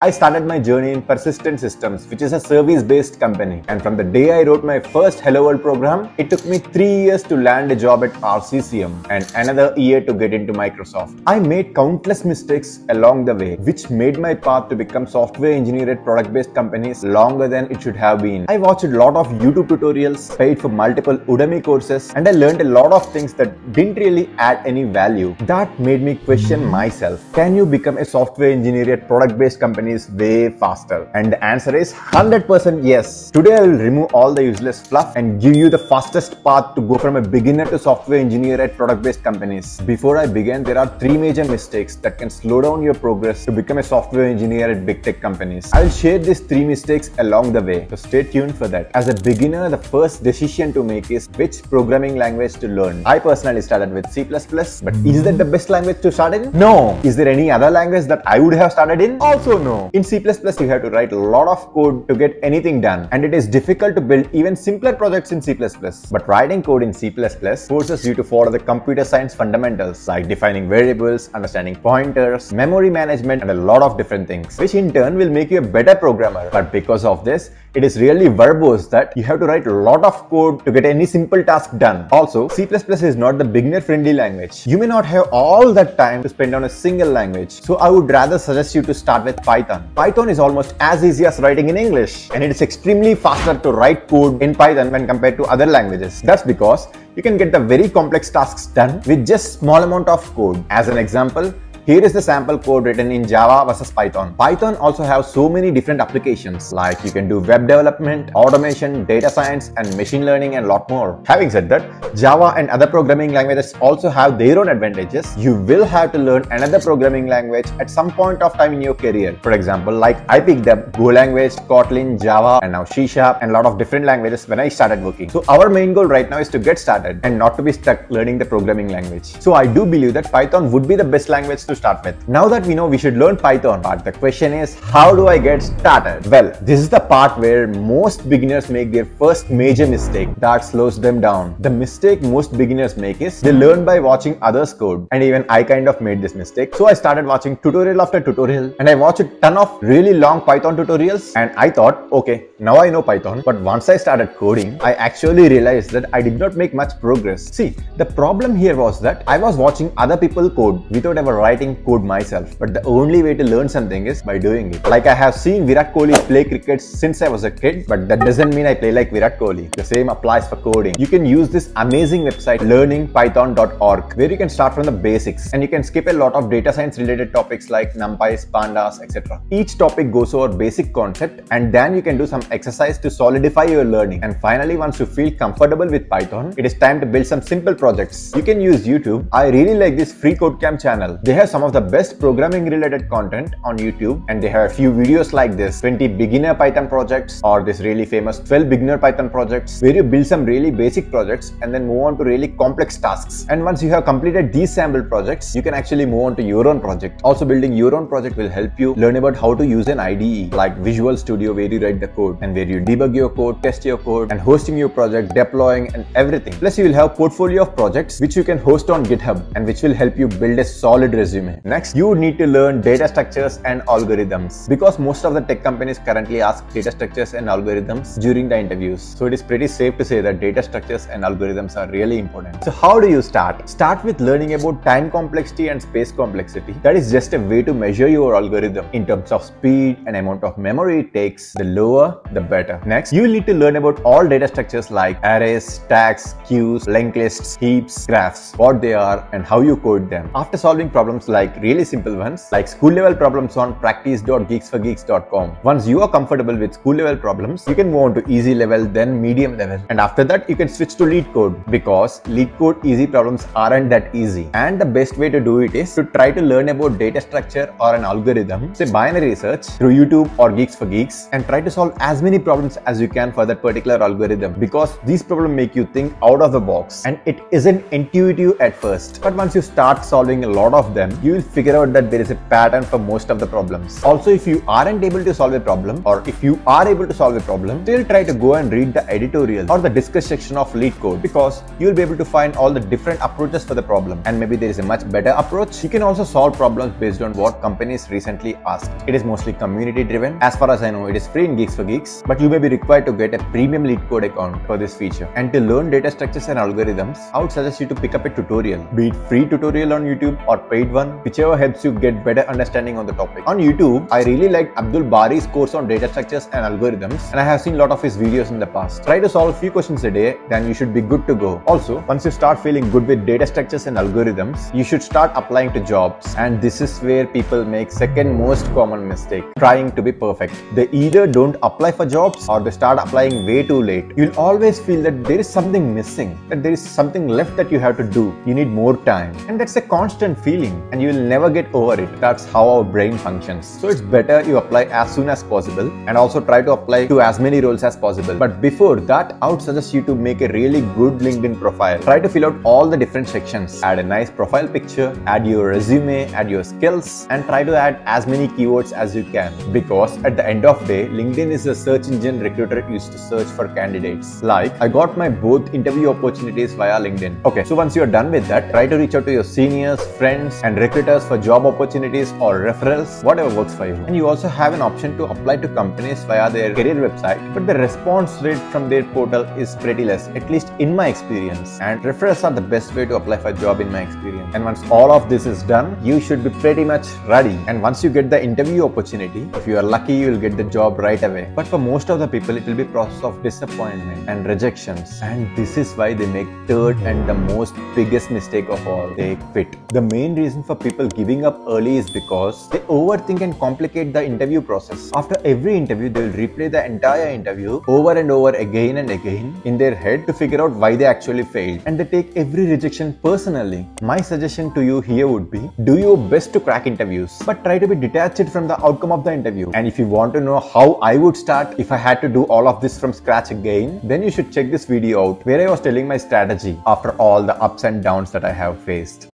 I started my journey in Persistent Systems, which is a service based company. And from the day I wrote my first Hello World program, it took me three years to land a job at Arcesium and another year to get into Microsoft. I made countless mistakes along the way, which made my path to become software engineer at product based companies longer than it should have been. I watched a lot of YouTube tutorials, paid for multiple Udemy courses, and I learned a lot of things that didn't really add any value. That made me question myself. Can you become a software engineer at product based is way faster? And the answer is 100% yes. Today I will remove all the useless fluff and give you the fastest path to go from a beginner to software engineer at product based companies. Before I begin, there are three major mistakes that can slow down your progress to become a software engineer at big tech companies. I will share these three mistakes along the way, so stay tuned for that. As a beginner, the first decision to make is which programming language to learn. I personally started with C++, but is that the best language to start in? No. Is there any other language that I would have started in? Also no. In C++, you have to write a lot of code to get anything done and it is difficult to build even simpler projects in C++. But writing code in C++ forces you to follow the computer science fundamentals like defining variables, understanding pointers, memory management and a lot of different things, which in turn will make you a better programmer. But because of this, it is really verbose that you have to write a lot of code to get any simple task done. Also, C++ is not the beginner friendly language. You may not have all that time to spend on a single language. So I would rather suggest you to start with Python. Python. Is almost as easy as writing in English and it is extremely faster to write code in Python when compared to other languages. That's because you can get the very complex tasks done with just small amount of code. As an example, here is the sample code written in Java versus Python. Python also have so many different applications like you can do web development, automation, data science and machine learning and a lot more. Having said that, Java and other programming languages also have their own advantages. You will have to learn another programming language at some point of time in your career. For example, like I picked up Go language, Kotlin, Java and now C Sharp and a lot of different languages when I started working. So our main goal right now is to get started and not to be stuck learning the programming language. So I do believe that Python would be the best language to start with. Now that we know we should learn Python, but the question is how do I get started? Well, this is the part where most beginners make their first major mistake that slows them down. The mistake most beginners make is they learn by watching others code and even I kind of made this mistake. So I started watching tutorial after tutorial and I watched a ton of really long Python tutorials and I thought, okay, now I know Python. But once I started coding, I actually realized that I did not make much progress. See, the problem here was that I was watching other people code without ever writing writing code myself, but the only way to learn something is by doing it. Like I have seen Virat Kohli play cricket since I was a kid, but that doesn't mean I play like Virat Kohli. The same applies for coding. You can use this amazing website learningpython.org where you can start from the basics and you can skip a lot of data science related topics like numpys, pandas, etc. Each topic goes over basic concept and then you can do some exercise to solidify your learning. And finally, once you feel comfortable with Python, it is time to build some simple projects. You can use YouTube. I really like this freeCodeCamp channel. They have some of the best programming related content on YouTube and they have a few videos like this 20 beginner Python projects or this really famous 12 beginner Python projects where you build some really basic projects and then move on to really complex tasks. And once you have completed these sample projects, you can actually move on to your own project. Also building your own project will help you learn about how to use an IDE like Visual Studio where you write the code and where you debug your code, test your code and hosting your project, deploying and everything. Plus you will have a portfolio of projects which you can host on GitHub and which will help you build a solid resume resume. Next, you need to learn data structures and algorithms because most of the tech companies currently ask data structures and algorithms during the interviews. So it is pretty safe to say that data structures and algorithms are really important. So how do you start? Start with learning about time complexity and space complexity. That is just a way to measure your algorithm in terms of speed and amount of memory it takes. The lower, the better. Next, you need to learn about all data structures like arrays, stacks, queues, linked lists, heaps, graphs, what they are and how you code them. After solving problems like really simple ones like school level problems on practice.geeksforgeeks.com. Once you are comfortable with school level problems, you can move on to easy level, then medium level. And after that, you can switch to LeetCode because LeetCode easy problems aren't that easy. And the best way to do it is to try to learn about data structure or an algorithm, say binary search through YouTube or Geeks for Geeks and try to solve as many problems as you can for that particular algorithm because these problems make you think out of the box and it isn't intuitive at first. But once you start solving a lot of them, you will figure out that there is a pattern for most of the problems. Also, if you aren't able to solve a problem or if you are able to solve a problem, still try to go and read the editorial or the discuss section of LeetCode because you will be able to find all the different approaches for the problem and maybe there is a much better approach. You can also solve problems based on what companies recently asked. It is mostly community driven. As far as I know, it is free in Geeks for Geeks, but you may be required to get a premium LeetCode account for this feature. And to learn data structures and algorithms, I would suggest you to pick up a tutorial, be it free tutorial on YouTube or paid one, whichever helps you get better understanding on the topic. On YouTube, I really liked Abdul Bari's course on data structures and algorithms, and I have seen a lot of his videos in the past. Try to solve a few questions a day, then you should be good to go. Also, once you start feeling good with data structures and algorithms, you should start applying to jobs. And this is where people make second most common mistake, trying to be perfect. They either don't apply for jobs or they start applying way too late. You'll always feel that there is something missing, that there is something left that you have to do. You need more time. And that's a constant feeling and you will never get over it. That's how our brain functions. So it's better you apply as soon as possible and also try to apply to as many roles as possible. But before that, I would suggest you to make a really good LinkedIn profile. Try to fill out all the different sections. Add a nice profile picture, add your resume, add your skills, and try to add as many keywords as you can. Because at the end of the day, LinkedIn is a search engine recruiter used to search for candidates. Like I got my both interview opportunities via LinkedIn. Okay, so once you're done with that, try to reach out to your seniors, friends, and recruiters for job opportunities or referrals, whatever works for you. And you also have an option to apply to companies via their career website, but the response rate from their portal is pretty less, at least in my experience. And referrals are the best way to apply for a job in my experience. And once all of this is done, you should be pretty much ready. And once you get the interview opportunity, if you are lucky, you will get the job right away. But for most of the people, it will be process of disappointment and rejections. And this is why they make third and the most biggest mistake of all. They quit. The main reason for people giving up early is because they overthink and complicate the interview process. After every interview, they will replay the entire interview over and over again and again in their head to figure out why they actually failed. And they take every rejection personally. My suggestion to you here would be do your best to crack interviews, but try to be detached from the outcome of the interview. And if you want to know how I would start if I had to do all of this from scratch again, then you should check this video out where I was telling my strategy after all the ups and downs that I have faced.